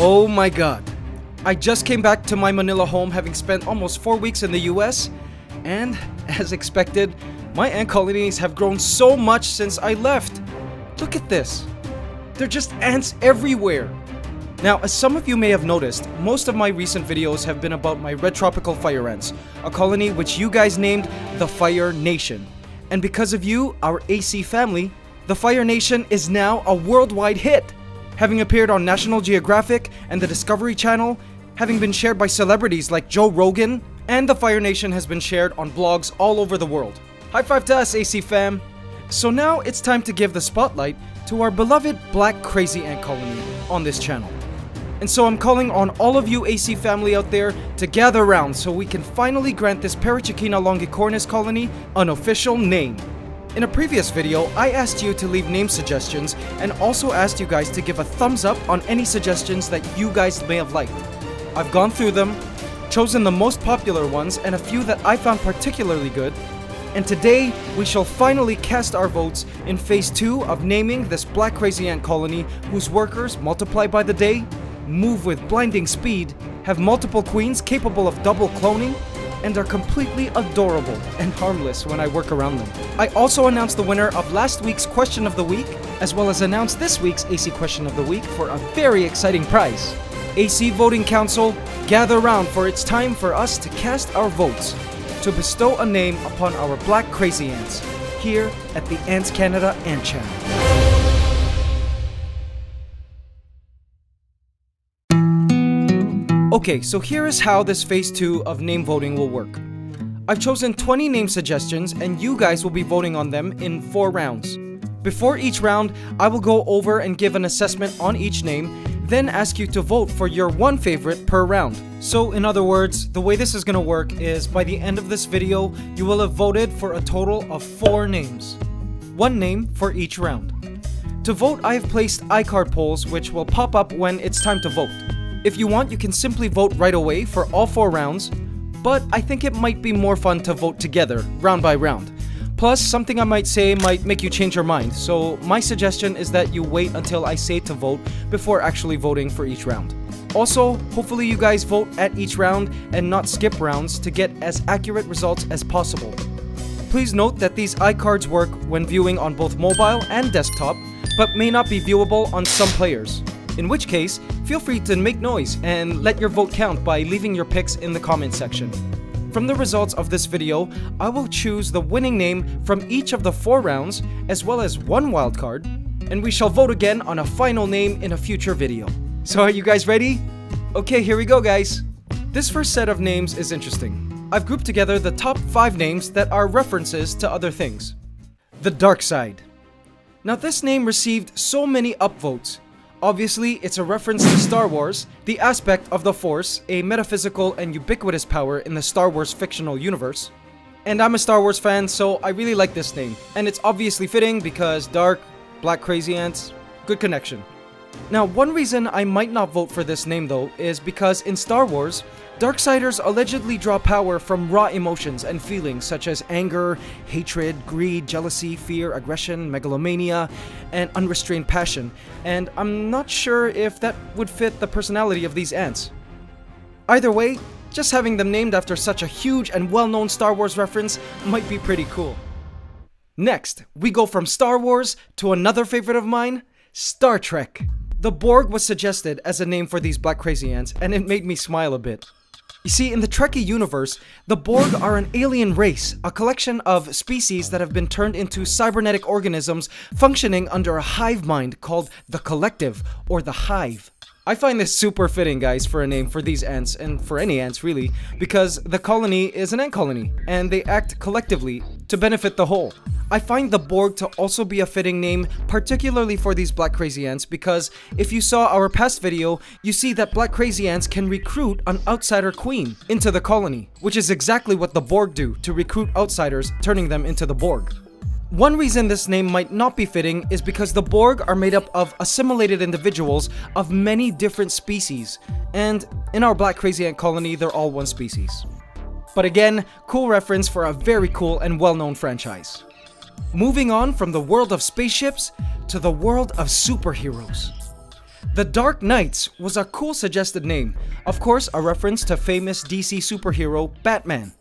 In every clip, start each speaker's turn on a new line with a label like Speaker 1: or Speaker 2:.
Speaker 1: Oh my god. I just came back to my Manila home having spent almost 4 weeks in the US, and as expected, my ant colonies have grown so much since I left. Look at this. They're just ants everywhere. Now, as some of you may have noticed, most of my recent videos have been about my red tropical fire ants, a colony which you guys named the Fire Nation. And because of you, our AC family, the Fire Nation is now a worldwide hit having appeared on National Geographic and the Discovery Channel, having been shared by celebrities like Joe Rogan, and the Fire Nation has been shared on blogs all over the world. High five to us, AC fam! So now it's time to give the spotlight to our beloved Black Crazy Ant Colony on this channel. And so I'm calling on all of you AC family out there to gather around so we can finally grant this Paratrechina longicornis colony an official name. In a previous video, I asked you to leave name suggestions and also asked you guys to give a thumbs up on any suggestions that you guys may have liked. I've gone through them, chosen the most popular ones and a few that I found particularly good, and today we shall finally cast our votes in phase 2 of naming this black crazy ant colony whose workers multiply by the day, move with blinding speed, have multiple queens capable of double cloning, and are completely adorable and harmless when I work around them. I also announced the winner of last week's Question of the Week, as well as announced this week's AC Question of the Week for a very exciting prize. AC Voting Council, gather round for it's time for us to cast our votes to bestow a name upon our black crazy ants here at the Ants Canada Ant Channel. Okay, so here is how this phase 2 of name voting will work. I've chosen 20 name suggestions and you guys will be voting on them in 4 rounds. Before each round, I will go over and give an assessment on each name, then ask you to vote for your one favorite per round. So in other words, the way this is gonna work is by the end of this video, you will have voted for a total of 4 names. One name for each round. To vote, I have placed iCard polls which will pop up when it's time to vote. If you want, you can simply vote right away for all four rounds, but I think it might be more fun to vote together, round by round. Plus, something I might say might make you change your mind, so my suggestion is that you wait until I say to vote before actually voting for each round. Also, hopefully you guys vote at each round and not skip rounds to get as accurate results as possible. Please note that these iCards work when viewing on both mobile and desktop, but may not be viewable on some players in which case, feel free to make noise and let your vote count by leaving your picks in the comment section. From the results of this video, I will choose the winning name from each of the four rounds, as well as one wildcard, and we shall vote again on a final name in a future video. So are you guys ready? Okay, here we go guys! This first set of names is interesting. I've grouped together the top 5 names that are references to other things. The Dark Side. Now this name received so many upvotes Obviously, it's a reference to Star Wars, the aspect of the Force, a metaphysical and ubiquitous power in the Star Wars fictional universe. And I'm a Star Wars fan, so I really like this name. And it's obviously fitting because dark, black crazy ants, good connection. Now, one reason I might not vote for this name though is because in Star Wars, Darksiders allegedly draw power from raw emotions and feelings such as anger, hatred, greed, jealousy, fear, aggression, megalomania, and unrestrained passion, and I'm not sure if that would fit the personality of these ants. Either way, just having them named after such a huge and well-known Star Wars reference might be pretty cool. Next, we go from Star Wars to another favorite of mine, Star Trek. The Borg was suggested as a name for these black crazy ants, and it made me smile a bit. You see, in the Trekkie universe, the Borg are an alien race, a collection of species that have been turned into cybernetic organisms functioning under a hive mind called the Collective, or the Hive. I find this super fitting, guys, for a name for these ants, and for any ants, really, because the colony is an ant colony, and they act collectively to benefit the whole. I find the Borg to also be a fitting name, particularly for these Black Crazy Ants, because if you saw our past video, you see that Black Crazy Ants can recruit an outsider queen into the colony, which is exactly what the Borg do to recruit outsiders, turning them into the Borg. One reason this name might not be fitting is because the Borg are made up of assimilated individuals of many different species, and in our Black Crazy Ant colony, they're all one species. But again, cool reference for a very cool and well-known franchise. Moving on from the world of spaceships to the world of superheroes. The Dark Knights was a cool suggested name, of course, a reference to famous DC superhero Batman.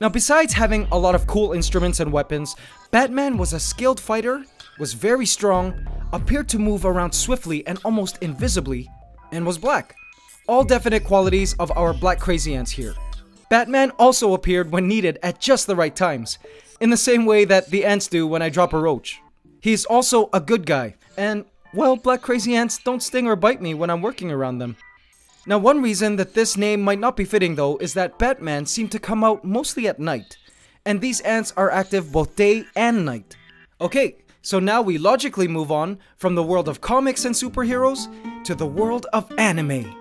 Speaker 1: Now, besides having a lot of cool instruments and weapons, Batman was a skilled fighter, was very strong, appeared to move around swiftly and almost invisibly, and was black. All definite qualities of our black crazy ants here. Batman also appeared when needed at just the right times, in the same way that the ants do when I drop a roach. He's also a good guy, and, well, black crazy ants don't sting or bite me when I'm working around them. Now, one reason that this name might not be fitting though is that Batman seemed to come out mostly at night, and these ants are active both day and night. Okay, so now we logically move on from the world of comics and superheroes to the world of anime.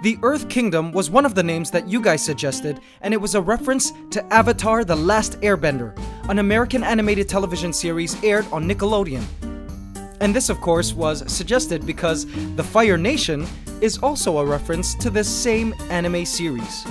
Speaker 1: The Earth Kingdom was one of the names that you guys suggested, and it was a reference to Avatar The Last Airbender, an American animated television series aired on Nickelodeon. And this, of course, was suggested because the Fire Nation is also a reference to this same anime series.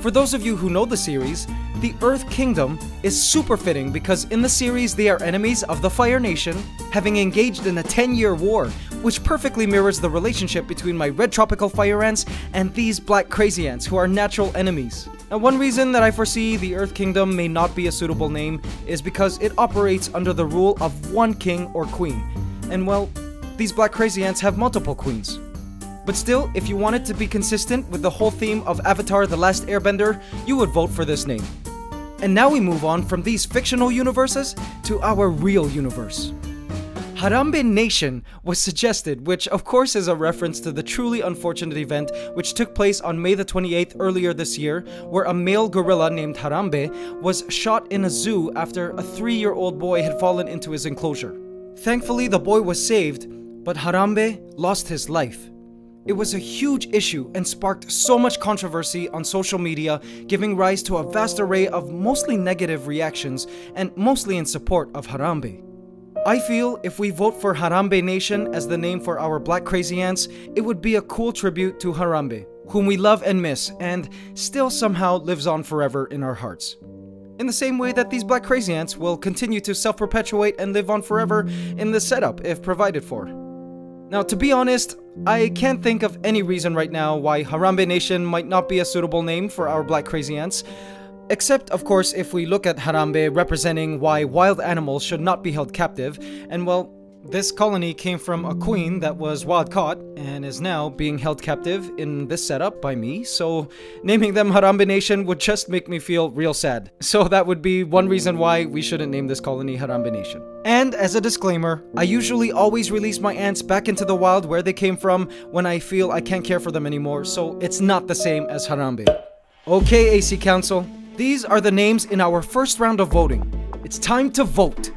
Speaker 1: For those of you who know the series, the Earth Kingdom is super fitting because in the series they are enemies of the Fire Nation, having engaged in a 10 year war, which perfectly mirrors the relationship between my red tropical fire ants and these black crazy ants who are natural enemies. Now, one reason that I foresee the Earth Kingdom may not be a suitable name is because it operates under the rule of one king or queen, and well, these black crazy ants have multiple queens. But still, if you wanted to be consistent with the whole theme of Avatar The Last Airbender, you would vote for this name. And now we move on from these fictional universes to our real universe. Harambe Nation was suggested, which of course is a reference to the truly unfortunate event which took place on May the 28th earlier this year, where a male gorilla named Harambe was shot in a zoo after a three year old boy had fallen into his enclosure. Thankfully, the boy was saved, but Harambe lost his life. It was a huge issue and sparked so much controversy on social media, giving rise to a vast array of mostly negative reactions and mostly in support of Harambe. I feel if we vote for Harambe Nation as the name for our black crazy ants, it would be a cool tribute to Harambe, whom we love and miss, and still somehow lives on forever in our hearts. In the same way that these black crazy ants will continue to self perpetuate and live on forever in the setup if provided for. Now, to be honest, I can't think of any reason right now why Harambe Nation might not be a suitable name for our black crazy ants. Except, of course, if we look at Harambe representing why wild animals should not be held captive, and well, this colony came from a queen that was wild caught and is now being held captive in this setup by me, so naming them Harambe Nation would just make me feel real sad. So that would be one reason why we shouldn't name this colony Harambe Nation. And as a disclaimer, I usually always release my ants back into the wild where they came from when I feel I can't care for them anymore, so it's not the same as Harambe. Okay, AC Council, these are the names in our first round of voting. It's time to vote.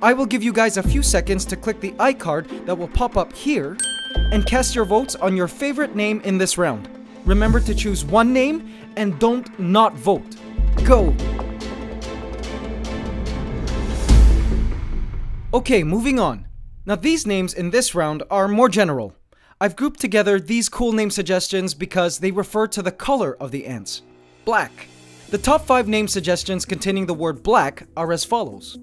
Speaker 1: I will give you guys a few seconds to click the iCard that will pop up here and cast your votes on your favorite name in this round. Remember to choose one name and don't not vote. Go! Okay, moving on. Now these names in this round are more general. I've grouped together these cool name suggestions because they refer to the color of the ants. Black. The top 5 name suggestions containing the word black are as follows.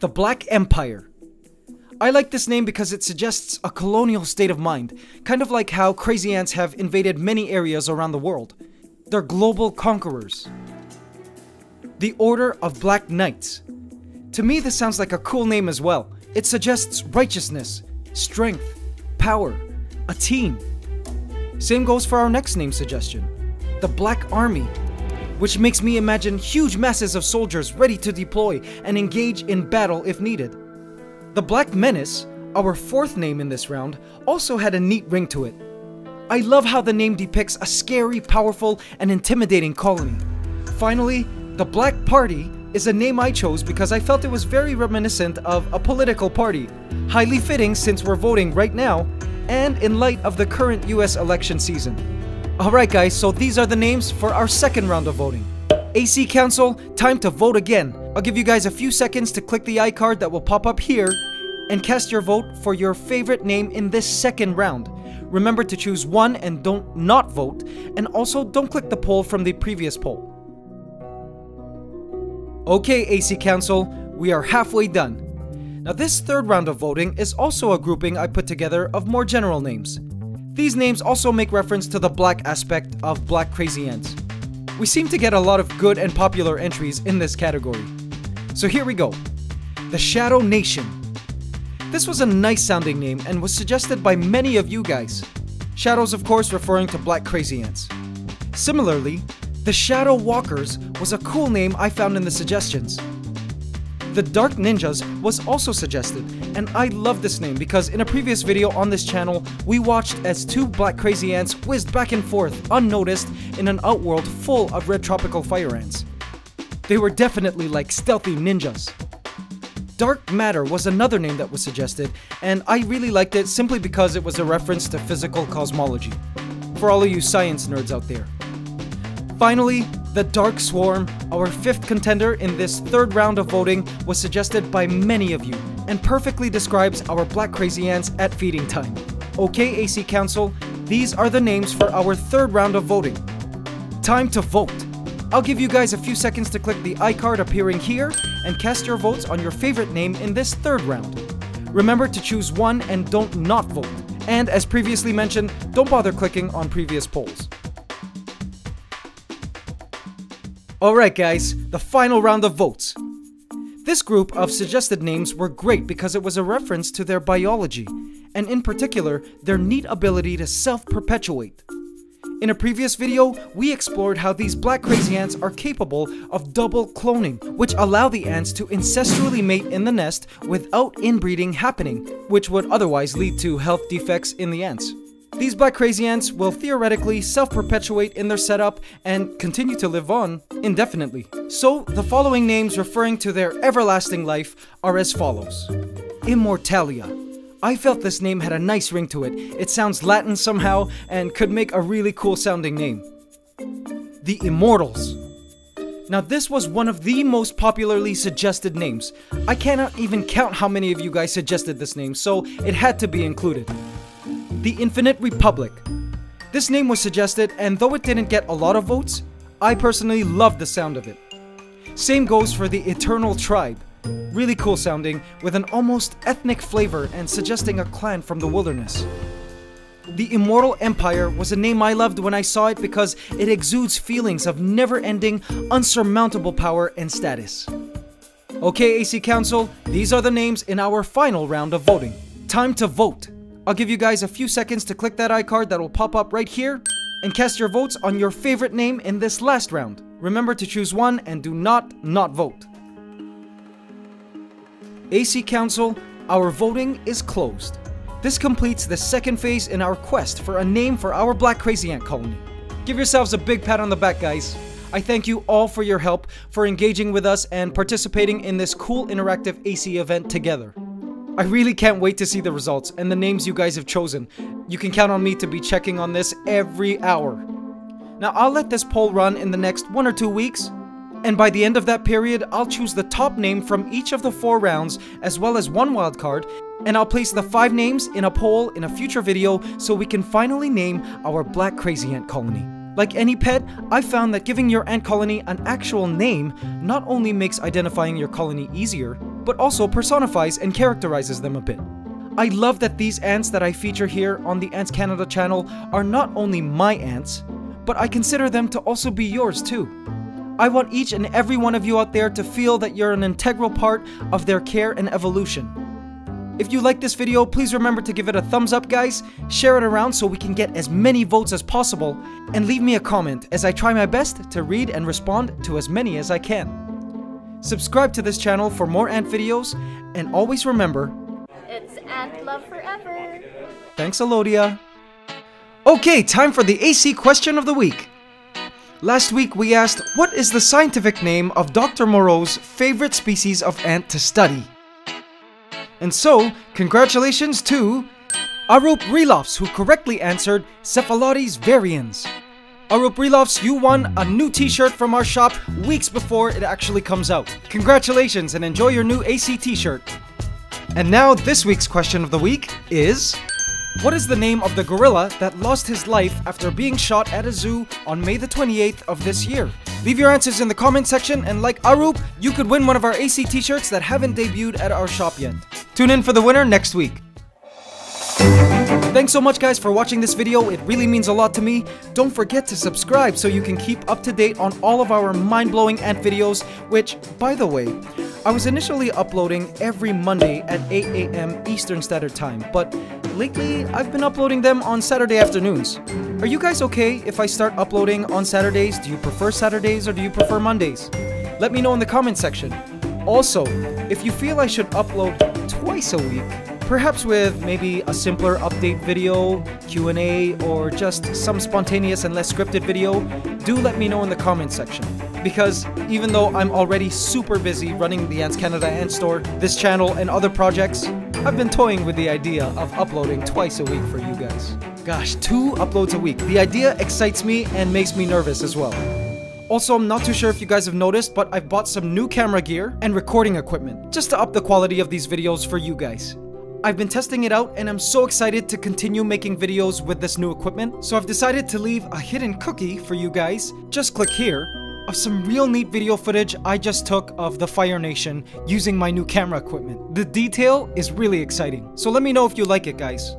Speaker 1: The Black Empire. I like this name because it suggests a colonial state of mind, kind of like how crazy ants have invaded many areas around the world. They're global conquerors. The Order of Black Knights. To me, this sounds like a cool name as well. It suggests righteousness, strength, power, a team. Same goes for our next name suggestion the Black Army which makes me imagine huge masses of soldiers ready to deploy and engage in battle if needed. The Black Menace, our fourth name in this round, also had a neat ring to it. I love how the name depicts a scary, powerful, and intimidating colony. Finally, the Black Party is a name I chose because I felt it was very reminiscent of a political party, highly fitting since we're voting right now, and in light of the current US election season. Alright guys, so these are the names for our second round of voting. AC Council, time to vote again. I'll give you guys a few seconds to click the iCard that will pop up here and cast your vote for your favorite name in this second round. Remember to choose one and don't not vote, and also don't click the poll from the previous poll. Okay, AC Council, we are halfway done. Now this third round of voting is also a grouping I put together of more general names. These names also make reference to the black aspect of Black Crazy Ants. We seem to get a lot of good and popular entries in this category. So here we go. The Shadow Nation. This was a nice sounding name and was suggested by many of you guys. Shadows of course referring to Black Crazy Ants. Similarly, the Shadow Walkers was a cool name I found in the suggestions. The Dark Ninjas was also suggested, and I love this name because in a previous video on this channel, we watched as two Black Crazy Ants whizzed back and forth unnoticed in an outworld full of red tropical fire ants. They were definitely like stealthy ninjas. Dark Matter was another name that was suggested, and I really liked it simply because it was a reference to physical cosmology. For all of you science nerds out there. Finally, the Dark Swarm, our fifth contender in this third round of voting, was suggested by many of you and perfectly describes our Black Crazy Ants at feeding time. Okay, AC Council, these are the names for our third round of voting. Time to vote. I'll give you guys a few seconds to click the iCard appearing here and cast your votes on your favorite name in this third round. Remember to choose one and don't not vote. And as previously mentioned, don't bother clicking on previous polls. Alright guys, the final round of votes. This group of suggested names were great because it was a reference to their biology, and in particular, their neat ability to self-perpetuate. In a previous video, we explored how these black crazy ants are capable of double cloning, which allow the ants to incestually mate in the nest without inbreeding happening, which would otherwise lead to health defects in the ants. These black crazy ants will theoretically self-perpetuate in their setup and continue to live on indefinitely. So, the following names referring to their everlasting life are as follows. Immortalia. I felt this name had a nice ring to it. It sounds Latin somehow and could make a really cool sounding name. The Immortals. Now this was one of the most popularly suggested names. I cannot even count how many of you guys suggested this name, so it had to be included the Infinite Republic. This name was suggested, and though it didn't get a lot of votes, I personally loved the sound of it. Same goes for the Eternal Tribe. Really cool sounding, with an almost ethnic flavor and suggesting a clan from the wilderness. The Immortal Empire was a name I loved when I saw it because it exudes feelings of never-ending, unsurmountable power and status. Okay, AC Council, these are the names in our final round of voting. Time to vote! I'll give you guys a few seconds to click that iCard that will pop up right here and cast your votes on your favorite name in this last round. Remember to choose one and do not not vote. AC Council, our voting is closed. This completes the second phase in our quest for a name for our Black Crazy Ant colony. Give yourselves a big pat on the back, guys. I thank you all for your help, for engaging with us and participating in this cool interactive AC event together. I really can't wait to see the results and the names you guys have chosen. You can count on me to be checking on this every hour. Now I'll let this poll run in the next one or two weeks, and by the end of that period, I'll choose the top name from each of the four rounds, as well as one wildcard, and I'll place the five names in a poll in a future video so we can finally name our Black Crazy Ant Colony. Like any pet, I found that giving your ant colony an actual name not only makes identifying your colony easier, but also personifies and characterizes them a bit. I love that these ants that I feature here on the Ants Canada channel are not only my ants, but I consider them to also be yours too. I want each and every one of you out there to feel that you're an integral part of their care and evolution. If you like this video, please remember to give it a thumbs up guys, share it around so we can get as many votes as possible, and leave me a comment as I try my best to read and respond to as many as I can. Subscribe to this channel for more ant videos, and always remember,
Speaker 2: it's ant love forever.
Speaker 1: Thanks, Alodia. Okay, time for the AC question of the week. Last week we asked, what is the scientific name of Dr. Moreau's favorite species of ant to study? And so, congratulations to Arup Relofs who correctly answered Cephalotes varians. Arup Relofs, you won a new t-shirt from our shop weeks before it actually comes out. Congratulations and enjoy your new AC t-shirt. And now this week's question of the week is... What is the name of the gorilla that lost his life after being shot at a zoo on May the 28th of this year? Leave your answers in the comment section and like Arup, you could win one of our AC t-shirts that haven't debuted at our shop yet. Tune in for the winner next week. Thanks so much guys for watching this video, it really means a lot to me. Don't forget to subscribe so you can keep up to date on all of our mind-blowing ant videos, which, by the way, I was initially uploading every Monday at 8 a.m. Eastern Standard Time, but lately I've been uploading them on Saturday afternoons. Are you guys okay if I start uploading on Saturdays? Do you prefer Saturdays or do you prefer Mondays? Let me know in the comment section. Also, if you feel I should upload twice a week, perhaps with maybe a simpler update video, Q&A, or just some spontaneous and less scripted video, do let me know in the comment section. Because even though I'm already super busy running the Ants Canada Ant Store, this channel, and other projects, I've been toying with the idea of uploading twice a week for you guys. Gosh, two uploads a week. The idea excites me and makes me nervous as well. Also, I'm not too sure if you guys have noticed, but I've bought some new camera gear and recording equipment, just to up the quality of these videos for you guys. I've been testing it out and I'm so excited to continue making videos with this new equipment, so I've decided to leave a hidden cookie for you guys, just click here, of some real neat video footage I just took of the Fire Nation using my new camera equipment. The detail is really exciting, so let me know if you like it guys.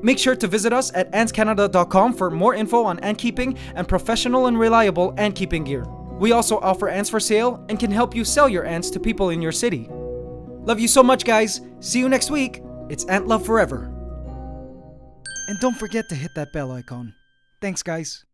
Speaker 1: Make sure to visit us at antscanada.com for more info on ant keeping and professional and reliable ant keeping gear. We also offer ants for sale and can help you sell your ants to people in your city. Love you so much guys, see you next week! It's Ant Love Forever. And don't forget to hit that bell icon. Thanks, guys.